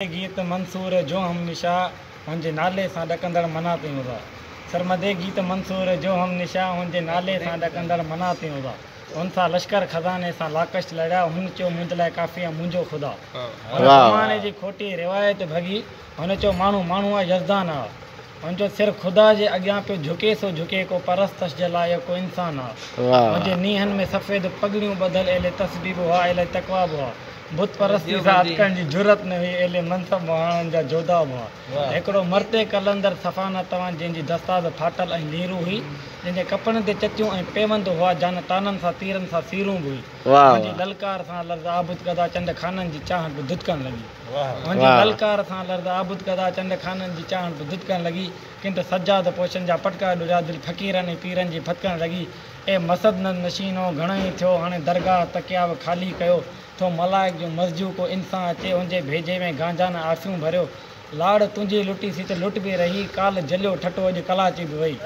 लश्कर खज़ाने से लाकश लड़िया हुन चयो मुंहिंजे लाइ काफ़ी आहे मुंहिंजो हुन चओ माण्हू माण्हू आहे यसदान आहे हुनजो सिर खुदा जे अॻियां पे झुके सो झुके आ मुझे नीहन में सफ़ेद पगड़ियूं तस्बीब आहे बुत परस्तरूरत न हुई अहिड़े मनसबा जो हिकिड़ो मरते कलंदर सफ़ानतान जंहिंजी दस्ताव फाटल ऐं हुई जंहिंजे कपिड़नि ते चचियूं ऐं पेवंद हुआ जान ताननि सां तीरनि सां सीरूं बि हुई चांट धुतकण लॻी किन त सॼा त पोशनि जा पटका दिलि फ़कीरनि ऐं पीरनि जी फटकण लॻी ए दरगाह तकियाब ख़ाली कयो थो मलाइक जो मज़ू को इन्सानु अचे हुनजे भेजे में गांजा न आसियूं भरियो लाड़ तुझी लुटी सी तो लुट भी रही काल जलो ठटो अज कला अची बि वई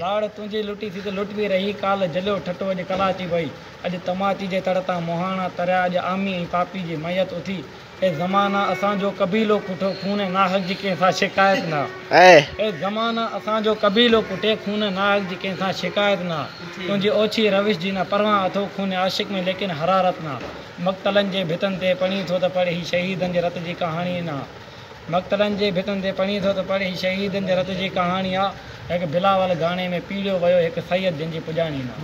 लाड़ तुझी लुटी सी तो लुट भी रही काल जलो ठटो अज कला अची वई अॼु तमाची जे तड़ तां मोहाणा तरिया अॼु आमी पापी जी मैयत उथी ए ज़माना असांजो कबीलो कुठो खून नाहक जी कंहिंसां शिकायत न ए ज़माना असांजो कबीलो कुटे खून नाहक जी कंहिंसां शिकायत ना तुंहिंजी ओछी रविश जी ना परवा अथो खून आशिक में लेकिन हरारत ना मक़तलनि जे भितन ते पणी थो त पढ़े ही शहीदन जे रत जी कहानी ना मख़्तरनि जे भितनि ते पढ़ी थो त पर हीउ शहीदनि जे रत जी कहाणी आहे हिकु बिलावल गाने में पीड़ियो वियो हिकु सैयद जिनि जी पुॼाणी